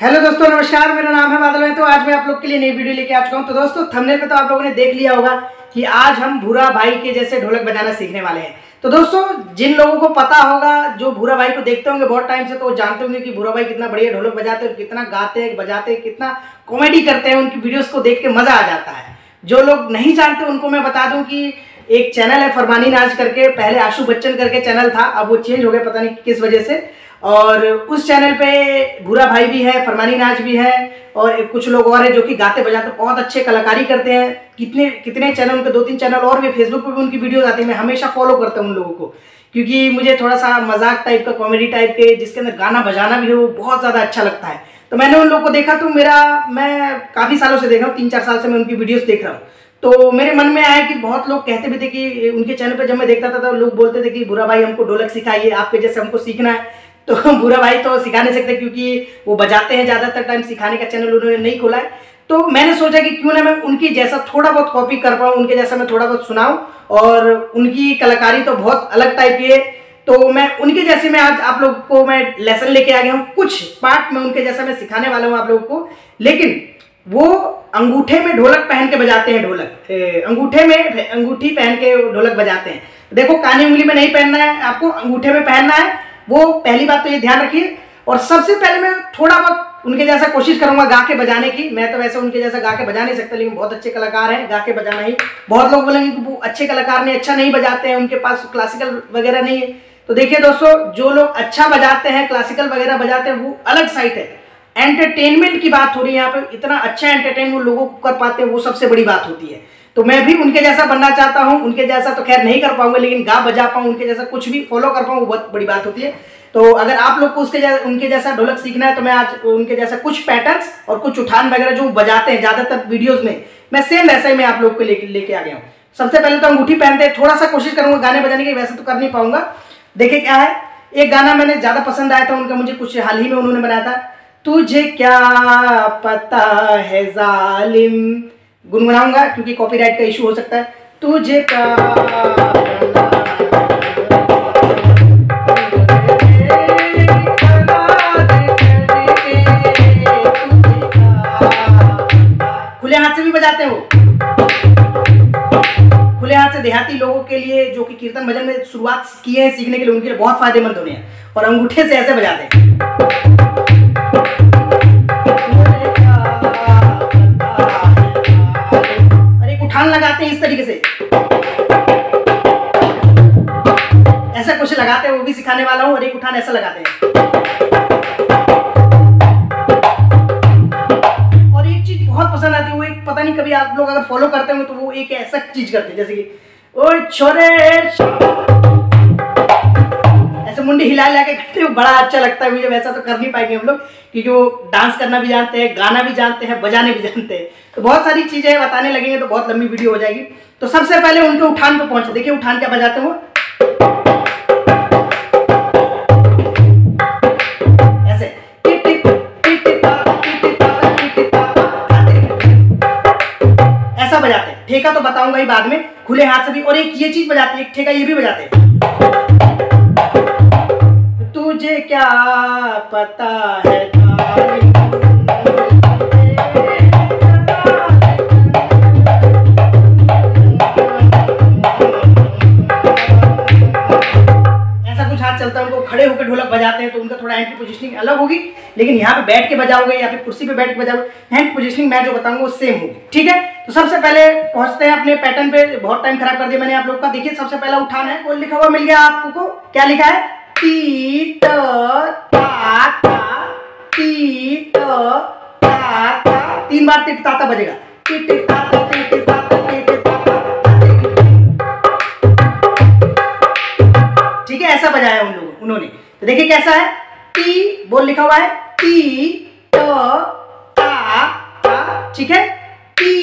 Hello दोस्तों, नमस्कार, मेरा नाम है बादल तो आज मैं आप लोग के लिए नई वीडियो लेके आ चुका हूँ। तो दोस्तों थंबनेल पे तो आप लोगों ने देख लिया होगा कि आज हम भूरा भाई के जैसे ढोलक बजाना सीखने वाले हैं। तो दोस्तों, जिन लोगों को पता होगा, जो भूरा भाई को देखते होंगे बहुत टाइम से तो वो जानते होंगे कि भूरा भाई कितना बढ़िया ढोलक बजाते हैं, कितना गाते हैं, बजाते हैं, कितना कॉमेडी करते हैं, उनकी वीडियोज़ को देख के मज़ा आ जाता है। जो लोग नहीं जानते, उनको मैं बता दूँ कि एक चैनल है फरमानी नाच करके, पहले आशु बच्चन करके चैनल था, अब वो चेंज हो गया, पता नहीं किस वजह से। और उस चैनल पे भूरा भाई भी है, फरमानी नाच भी है, और कुछ लोग और हैं जो कि गाते बजाते बहुत अच्छे कलाकारी करते हैं। कितने कितने चैनल उनके दो तीन चैनल और भी फेसबुक पे भी उनकी वीडियोज़ आती है। मैं हमेशा फॉलो करता हूँ उन लोगों को। क्योंकि मुझे थोड़ा सा मज़ाक टाइप का कॉमेडी टाइप के, जिसके अंदर गाना बजाना भी हो, वो बहुत ज़्यादा अच्छा लगता है। तो मैंने उन लोगों को देखा तो मेरा, मैं काफ़ी सालों से देख रहा हूँ, तीन चार साल से मैं उनकी वीडियोस देख रहा हूँ। तो मेरे मन में आया कि बहुत लोग कहते भी थे कि उनके चैनल पर जब मैं देखता था तो लोग बोलते थे कि बुरा भाई हमको ढोलक सिखाइए, आपके जैसे हमको सीखना है। तो बुरा भाई तो सिखा नहीं सकते क्योंकि वो बजाते हैं ज़्यादातर टाइम सिखाने का चैनल उन्होंने नहीं खोला है। तो मैंने सोचा कि क्यों ना मैं उनकी जैसा थोड़ा बहुत कॉपी कर पाऊँ, उनके जैसा मैं थोड़ा बहुत सुनाऊँ, और उनकी कलाकारी तो बहुत अलग टाइप की है। तो मैं उनके जैसे मैं आज आप लोग को मैं लेसन लेके आ गया हूँ। कुछ पार्ट में उनके जैसा मैं सिखाने वाला हूँ आप लोगों को। लेकिन वो अंगूठे में ढोलक पहन के बजाते हैं ढोलक। अंगूठे में अंगूठी पहन के ढोलक बजाते हैं। देखो, कानी उंगली में नहीं पहनना है, आपको अंगूठे में पहनना है वो पहली बात तो ये ध्यान रखिए। और सबसे पहले मैं थोड़ा बहुत उनके जैसा कोशिश करूँगा गा के बजाने की। मैं तो वैसे उनके जैसा गा के बजा नहीं सकता, लेकिन बहुत अच्छे कलाकार हैं, गा के बजाना ही। बहुत लोग बोलेंगे कि वो अच्छे कलाकार नहीं अच्छा नहीं बजाते हैं, उनके पास क्लासिकल वगैरह नहीं है। तो देखिए दोस्तों, जो लोग अच्छा बजाते हैं क्लासिकल वगैरह बजाते हैं, वो अलग साइट है। एंटरटेनमेंट की बात हो रही है यहाँ पर इतना अच्छा एंटरटेन वो लोगों को कर पाते हैं, वो सबसे बड़ी बात होती है। तो मैं भी उनके जैसा बनना चाहता हूँ, उनके जैसा तो खैर नहीं कर पाऊँगा, लेकिन गा बजा पाऊँ, उनके जैसा कुछ भी फॉलो कर पाऊँ बहुत बड़ी बात होती है। तो अगर आप लोग को उसके जैसा उनके जैसा ढोलक सीखना है तो मैं आज उनके जैसा कुछ पैटर्न्स और कुछ उठान वगैरह जो बजाते हैं, ज़्यादातर वीडियोज़ में, मैं सेम वैसा ही मैं आप लोग को लेके लेके आ गया हूँ। सबसे पहले तो अंगूठी पहनते हैं थोड़ा सा कोशिश करूँगा गाने बजाने की, वैसे तो कर नहीं पाऊँगा। देखिए क्या है, एक गाना मैंने ज़्यादा पसंद आया था, उनका मुझे कुछ हाल ही में उन्होंने बनाया था, तुझे क्या पता है जालिम? गुनगुनाऊँगा, क्योंकि कॉपीराइट का इशू हो सकता है। तुझे खुले हाथ से भी बजाते हो। खुले हाथ से देहाती लोगों के लिए जो कि कीर्तन भजन में शुरुआत किए हैं, सीखने के लिए, उनके लिए बहुत फ़ायदेमंद होने हैं। और अंगूठे से ऐसे बजाते हैं। एक ऐसा लगाते हैं। और एक चीज़ बहुत पसंद आती है, वो एक पता नहीं कभी आप लोग अगर फॉलो करते हो तो वो एक ऐसा चीज़ करते हैं, जैसे कि ओ छोरे ऐसे मुंडी हिला हिला के करते हो बड़ा अच्छा लगता है मुझे, वैसा तो कर नहीं पाएँगे हम लोग, क्योंकि वो डांस करना भी जानते हैं, गाना भी जानते हैं, बजाने भी जानते हैं। तो बहुत सारी चीज़ें बताने लगेंगे तो बहुत लंबी वीडियो हो जाएगी। तो सबसे पहले उनके उठान पर पहुँचे। देखिए उठान क्या बजाते हो बताऊँगा बाद में, खुले हाथ से भी। और एक ये चीज़ बजाते हैं, एक ठेका ये भी बजाते हैं। तुझे क्या पता है? चलता है, उनको खड़े होकर ढोलक बजाते हैं तो उनका थोड़ा की पोजिशनिंग अलग होगी। लेकिन यहाँ पे बैठ के बजाओगे या फिर कुर्सी पे बैठ के बजाओगे हैंड पोजिशनिंग मैं जो बताऊँगा वो सेम होगी, ठीक है? तो सबसे पहले पहुँचते हैं अपने पैटर्न पे, बहुत टाइम खराब कर दिया मैंने आप लोग का। देखिए, सबसे पहला उठान है वो लिखा हुआ मिल गया आपको क्या लिखा है? टी ट तीन बार टिट ताता बजेगा। ठीक है, ऐसा बजाया उन लोगों, उन्होंने। तो देखिए कैसा है? टी बोल लिखा हुआ है टी ट ता ता ठीक है टी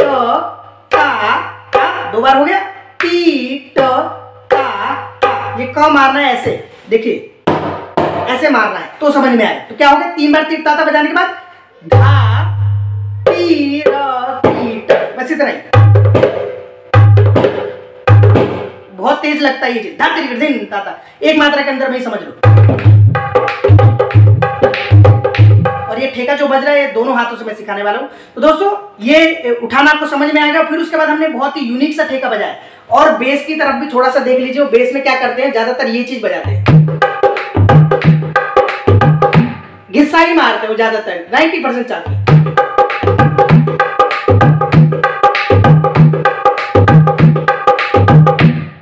ट ता ता दो बार हो गया टी ट ये क मारना है ऐसे देखिए ऐसे मारना है तो समझ में आए तो क्या हो गया तीन बार तीर ताता बजाने के बाद धा तीर बस इतना ही बहुत तेज लगता है ये चीज़ धा तीर दिन ताता एक मात्रा के अंदर में ही समझ लो और ये ठेका जो बज रहा है दोनों हाथों से मैं सिखाने वाला हूँ। तो दोस्तों, ये उठाना आपको समझ में आएगा, फिर उसके बाद हमने बहुत ही यूनिक सा ठेका बजाया। और बेस की तरफ़ भी थोड़ा सा देख लीजिए बेस में क्या करते हैं, ज़्यादातर ये चीज़ बजाते हैं। घिस्सा ही मारते हो ज़्यादातर नाइन्टी परसेंट चाहते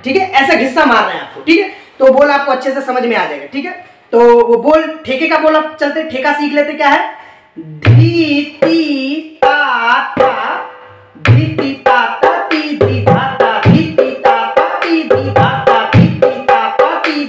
ठीक है, ऐसा घिस्सा मारना है आपको, ठीक है? तो बोल आपको अच्छे से समझ में आ जाएगा, ठीक है? तो वो बोल, ठेके का बोल, चलते, ठेका सीख लेते क्या है? धी ती ता ता धी ती ता ता ती धी ता धी ती ता ता ती धा ता धी ती ता ता ती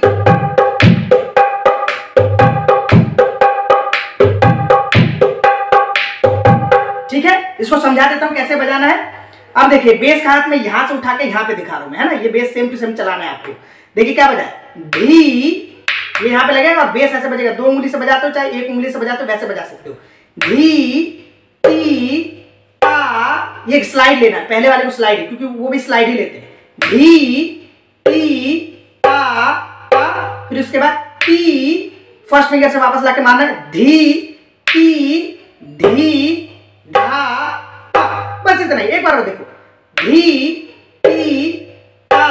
ठीक है? इसको समझा देता हूँ कैसे बजाना है। अब देखिए बेस का हाथ में यहाँ से उठा के यहाँ पे दिखा रहा हूँ मैं, है ना? ये बेस सेम टू सेम चलाना है आपको। देखिए क्या बजाए धी ये यहाँ पे लगेगा, बेस ऐसे बजेगा, दो उंगली से बजाते हो, चाहे एक उंगली से बजाते हो, वैसे बजा सकते हो। धी ती ता, ये स्लाइड लेना पहले वाले को स्लाइड क्योंकि वो भी स्लाइड ही लेते हैं। धी, ती, ता ता, फिर उसके बाद ती फ़र्स्ट फिंगर से वापस लाके मारना है, धी, ती, धी, धा, ता, बस इतना ही, एक बार और देखो। धी, ती, ता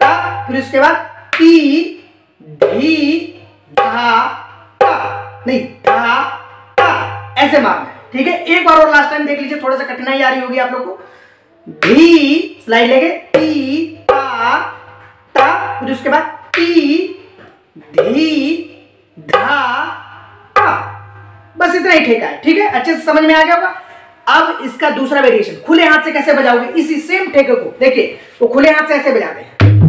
ता, फिर उसके बाद ती धी धा ता नहीं धा ता ऐसे मारना है, ठीक है? एक बार और लास्ट टाइम देख लीजिए, थोड़ा सा कठिनाई आ रही होगी आप लोग को। धी स्लाइड लेंगे। ती ता ता फिर उसके बाद ती, धी, धा, ता। बस इतना ही ठेका है, ठीक है? अच्छे से समझ में आ गया होगा? अब इसका दूसरा वेरिएशन खुले हाथ से कैसे बजाओगे? इसी सेम ठेके को, देखिए, वो खुले हाथ से ऐसे बजाते हैं।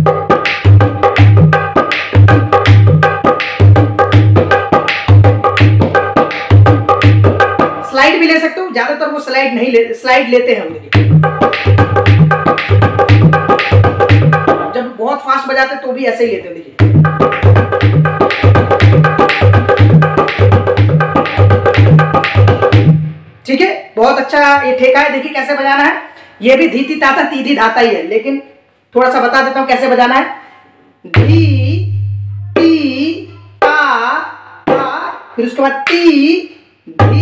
ले सकते हो, ज़्यादातर वो स्लाइड नहीं ले स्लाइड लेते हैं देखिए जब बहुत फास्ट बजाते तो भी ऐसे ही लेते देखिए ठीक है? बहुत अच्छा ये ठेका है, देखिए कैसे बजाना है। ये भी धीती ताता, तीधी धाता ही है, लेकिन थोड़ा सा बता देता हूँ कैसे बजाना है। धी, ती, ता ता, फिर उसके बाद ती, धी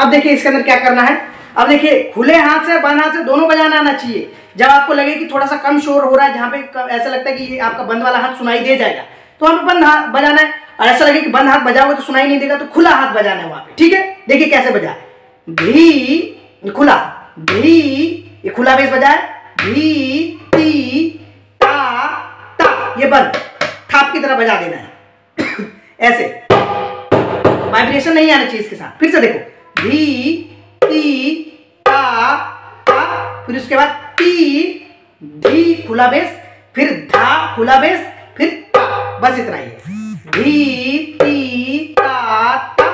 अब देखिए इसके अंदर क्या करना है? अब देखिए, खुले हाथ से बंद हाथ से दोनों बजाना आना चाहिए। जब आपको लगे कि थोड़ा सा कम शोर हो रहा है, जहाँ पे ऐसा लगता है कि आपका बंद वाला हाथ सुनाई दे जाएगा तो हमें बंद हाथ बजाना है। और ऐसा लगे कि बंद हाथ बजाओगे तो सुनाई नहीं देगा तो खुला हाथ बजाना है वहाँ पे। ठीक है? देखिए कैसे बजा भी खुला। भी, ये खुला बेस बजाए भी, ती, ता ता, ये बंद। थाप की तरह बजा देना है। ऐसे। वाइब्रेशन नहीं आना चाहिए इसके साथ। फिर से देखो। धी ती, ता ता, फिर उसके बाद ती, धी खुला बेस फिर धा खुला बेस फिर ता, बस इतना ही धी ती, ता ता,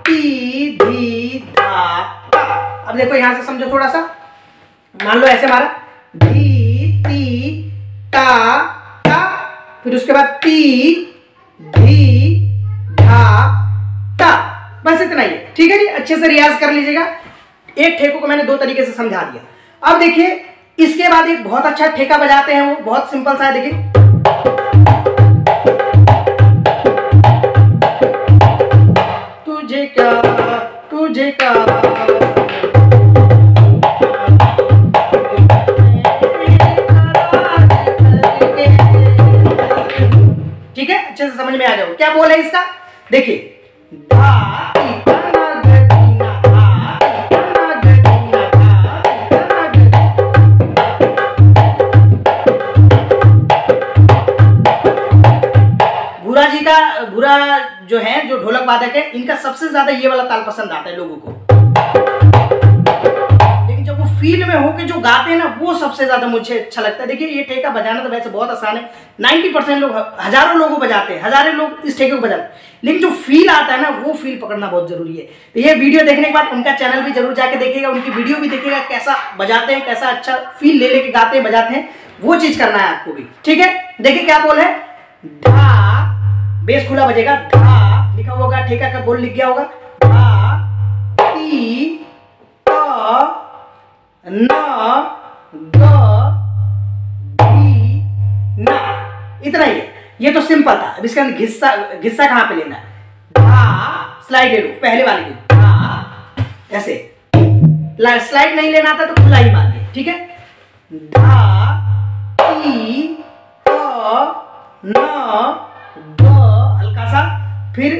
ती, धी, धा, ता। अब देखो यहाँ से समझो थोड़ा सा। मान लो ऐसे मारा। धी, ती, ता ता, फिर उसके बाद ती, धी, धा, ता। बस इतना ही। ठीक है जी? अच्छे से रियाज कर लीजिएगा। एक ठेको को मैंने दो तरीके से समझा दिया। अब देखिए, इसके बाद एक बहुत अच्छा ठेका बजाते हैं वो, बहुत सिंपल सा है, देखिए। तुझे क्या तुझे क्या? ठीक है? अच्छे से समझ में आ जाओ। क्या बोल है इसका? देखिए भूरा जी का भूरा जो है, जो ढोलक वादक है, इनका सबसे ज़्यादा ये वाला ताल पसंद आता है लोगों को। फ़ील्ड में होके जो गाते हैं ना, वो सबसे ज़्यादा मुझे अच्छा लगता है। देखिए, ये ठेका बजाना तो वैसे बहुत आसान है। 90 परसेंट लोग हज़ारों लोगों बजाते हैं। हज़ारों लोग इस ठेके को बजाते हैं। लेकिन जो फील आता है ना, वो फील पकड़ना बहुत ज़रूरी है। तो ये वीडियो देखने के बाद उनका चैनल भी ज़रूर जाके देखिएगा, उनकी वीडियो भी देखिएगा, कैसा बजाते हैं, कैसा अच्छा फील ले लेके गाते हैं, बजाते हैं, वो चीज़ करना है आपको भी। ठीक है? देखिए क्या बोल है? धा बेस खुला बजेगा धा लिखा होगा, ठेका का बोल लिख गया होगा। धा त न, ग ना। इतना ही ये तो सिंपल था। अब इसके अंदर घिस्सा घिस्सा कहाँ पे लेना है? धा स्लाइड ले लो। पहले वाले की। ऐसे। स्लाइड नहीं लेना था तो खुला ही मार ठीक है? धा टी न, ग, हल्का सा। फिर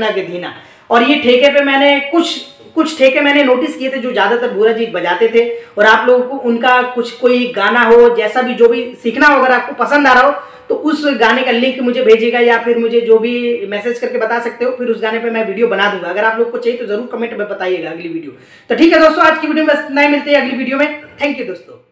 तीता नग धीना। और ये ठेके पे मैंने कुछ कुछ ठेके मैंने नोटिस किए थे जो ज़्यादातर भूरा जी बजाते थे। और आप लोगों को उनका कुछ कोई गाना हो, जैसा भी जो भी सीखना हो, अगर आपको पसंद आ रहा हो तो उस गाने का लिंक मुझे भेजेगा या फिर मुझे जो भी मैसेज करके बता सकते हो, फिर उस गाने पे मैं वीडियो बना दूँगा। अगर आप लोग को चाहिए तो ज़रूर कमेंट में बताइएगा अगली वीडियो तो ठीक है दोस्तों, आज की वीडियो में इतना ही, मिलते हैं अगली वीडियो में। थैंक यू दोस्तों।